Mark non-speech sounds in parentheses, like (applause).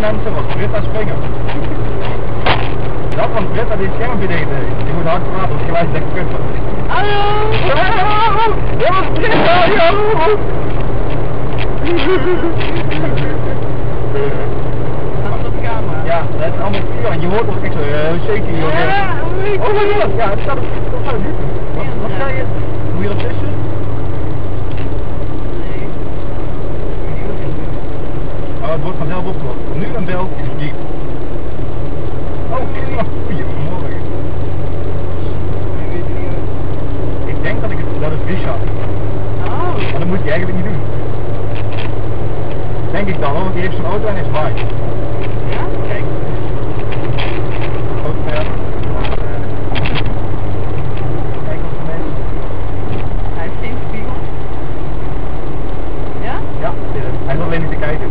mensen wat Britta springen. Dat van Britta die schermpje Die moet hard praten, want gelijk zegt kussen. Hallo! Dat was Britta, hallo! Dat op camera. Ja, dat is allemaal vuur en je hoort ook echt zo, uh, zeker joh. Ja, Oh my god, ja, het staat, je nu? Wat, wat ga je? Moet je ertussen? Nee. Oh, Nu een bel, jeep. Oh, (laughs) goedemorgen. Ik denk dat ik het, dat het vis had. Oh. Maar dat moet je eigenlijk niet doen. Denk ik dan hoor, want die heeft zo'n auto en is white. Ja? Kijk. Hij? Ja, hij is alleen niet te kijken.